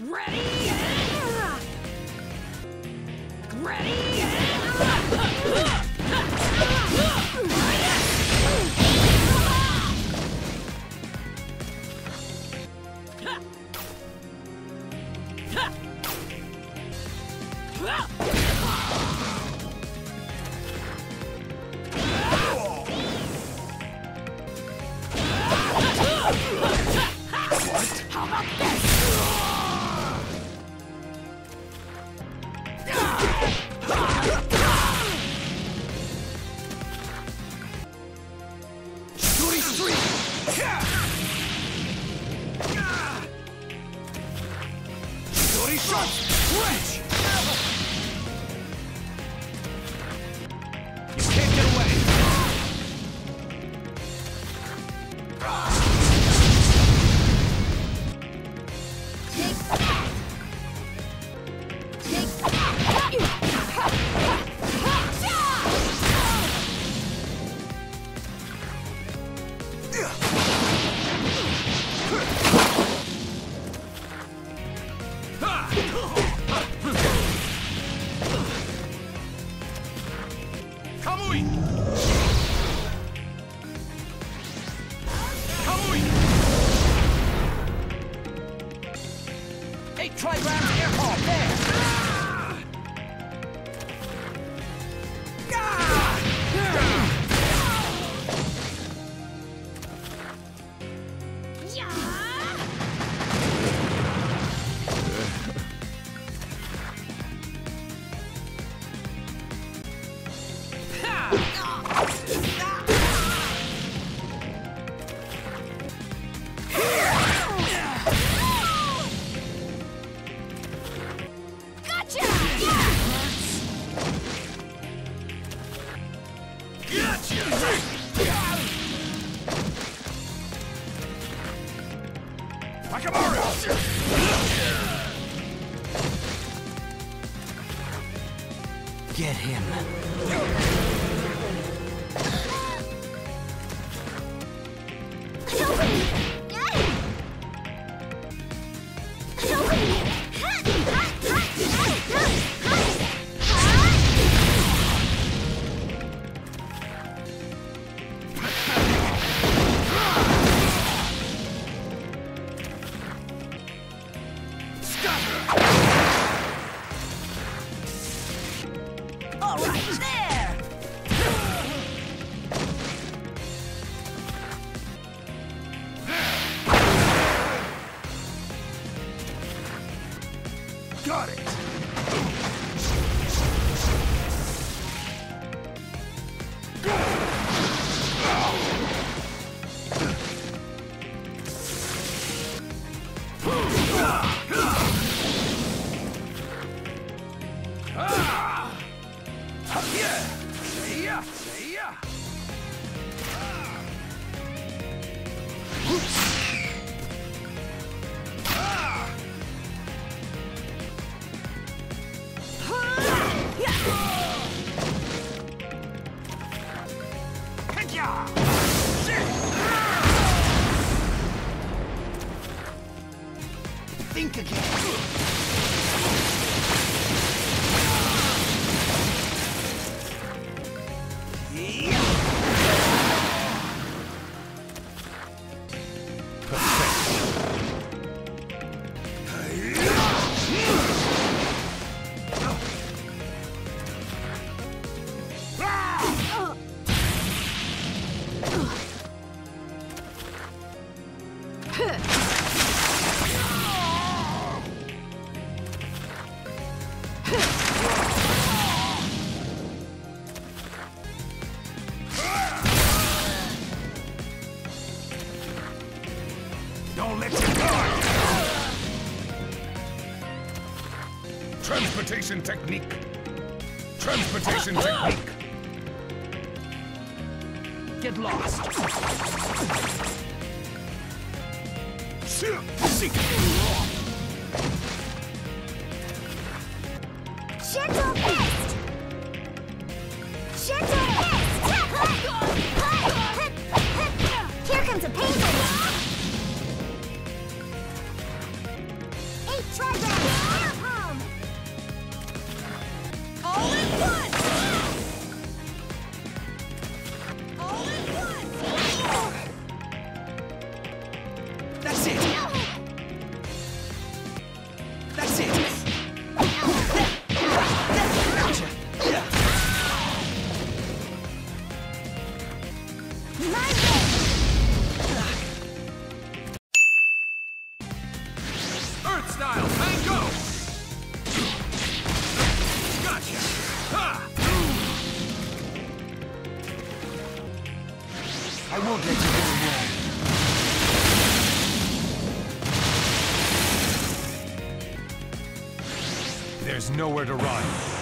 Ready? Ready? Shuri Shot! Wrench! Kamui! Get him. All Got it. Yeah. Yeah. Think again. Don't let your guard down. Transportation technique. Transportation uh-huh. technique. Get lost. Gentle fist! Gentle fist! Here comes a painful! Eight That's it. That's it. My Earth style! Gotcha! Ha! I won't let you go away. There's nowhere to run.